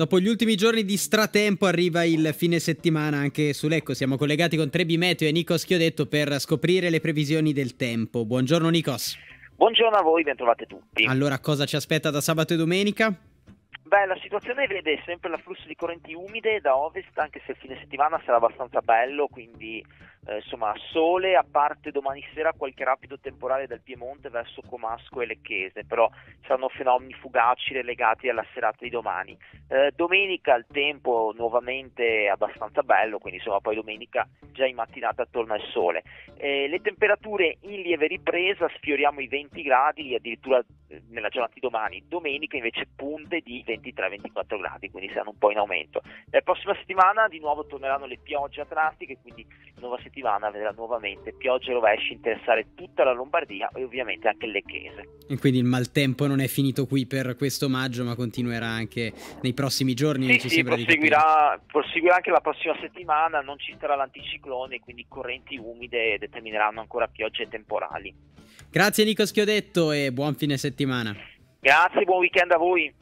Dopo gli ultimi giorni di stratempo arriva il fine settimana anche su Lecco. Siamo collegati con Trebi Meteo e Nikos Chiodetto per scoprire le previsioni del tempo. Buongiorno Nikos. Buongiorno a voi, bentrovate tutti. Allora, cosa ci aspetta da sabato e domenica? Beh, la situazione vede sempre l'afflusso di correnti umide da ovest, anche se il fine settimana sarà abbastanza bello, quindi eh, insomma sole, a parte domani sera qualche rapido temporale dal Piemonte verso Comasco e Lecchese, però saranno fenomeni fugaci relegati alla serata di domani. Eh, domenica il tempo nuovamente abbastanza bello, quindi insomma poi domenica già in mattinata attorno al sole. Eh, le temperature in lieve ripresa, sfioriamo i 20 gradi addirittura eh, nella giornata di domani, domenica invece punte di 23-24 gradi, quindi saranno un po' in aumento. La prossima settimana di nuovo torneranno le piogge atlantiche, quindi nuova settimana vedrà nuovamente piogge e rovesci interessare tutta la Lombardia e ovviamente anche il Lecchese. E quindi il maltempo non è finito qui per questo maggio, ma continuerà anche nei prossimi giorni. Sì, sì proseguirà, proseguirà anche la prossima settimana, non ci sarà l'anticiclone, quindi correnti umide determineranno ancora piogge temporali. Grazie Nico Schiodetto e buon fine settimana. Grazie, buon weekend a voi.